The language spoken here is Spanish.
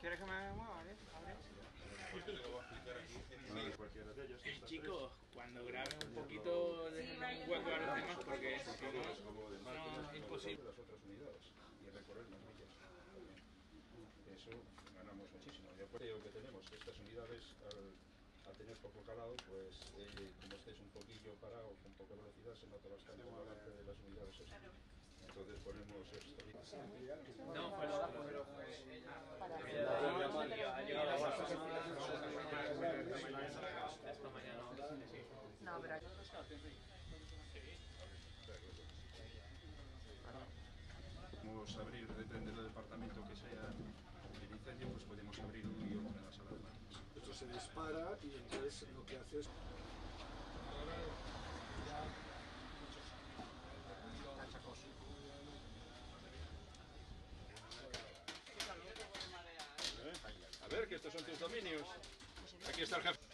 ¿Quieres que me mueva? ¿Abre? ¿Abre? Chicos, cuando grabe un poquito de hueco a los demás porque es no, imposible. Las otras unidades y recorrer las millas. Eso ganamos muchísimo. Y aparte lo que tenemos, estas unidades al, tener poco calado, pues eh, como estés un poquillo parado con poca velocidad, se nota bastante el de las unidades. Entonces ponemos esto. No. Dispara y entonces lo que hace es... A ver, que estos son tus dominios. Aquí está el jefe.